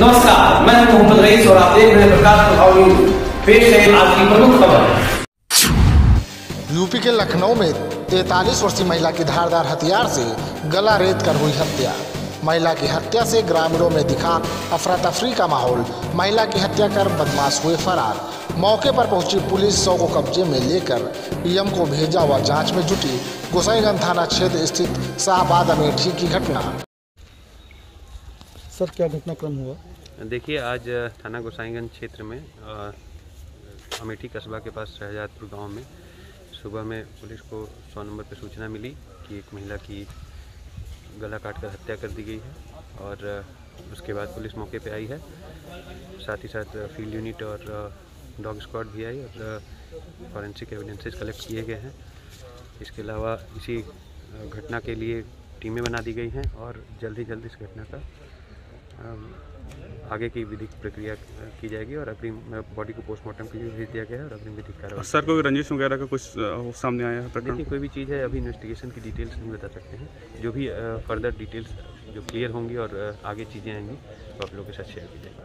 नमस्कार मैं मोहम्मद रईस और आप देख रहे हैं प्रकाश प्रभाव। न्यूज़ पेश है आज की प्रमुख खबर। यूपी के लखनऊ में 43 वर्षीय महिला की धारदार हथियार से गला रेत कर हुई हत्या। महिला की हत्या से ग्रामीणों में दिखा अफरा तफरी का माहौल। महिला की हत्या कर बदमाश हुए फरार। मौके पर पहुँची पुलिस, सौ को कब्जे में लेकर पीएम को भेजा हुआ जाँच में जुटी। गोसाईगंज थाना क्षेत्र स्थित शाहबाद अमेठी की घटना। सर, क्या घटनाक्रम हुआ? देखिए, आज थाना गोसाईगंज क्षेत्र में अमेठी कस्बा के पास शहजादपुर गाँव में सुबह में पुलिस को सौ नंबर पर सूचना मिली कि एक महिला की गला काट कर हत्या कर दी गई है और उसके बाद पुलिस मौके पे आई है। साथ ही साथ फ़ील्ड यूनिट और डॉग स्क्वाड भी आई और फॉरेंसिक एविडेंसेस कलेक्ट किए गए हैं। इसके अलावा इसी घटना के लिए टीमें बना दी गई हैं और जल्द जल्द इस घटना का आगे की विधिक प्रक्रिया की जाएगी और अग्रिम बॉडी को पोस्टमार्टम के लिए भेज दिया गया है और अग्रिम विधिक कार्रवाई सर कोई रंजिश वगैरह का कुछ सामने आया है देखिए कोई भी चीज़ है अभी इन्वेस्टिगेशन की डिटेल्स नहीं बता सकते हैं। जो भी फर्दर डिटेल्स जो क्लियर होंगी और आगे चीज़ें आएँगी तो आप लोगों के साथ शेयर की जाएगी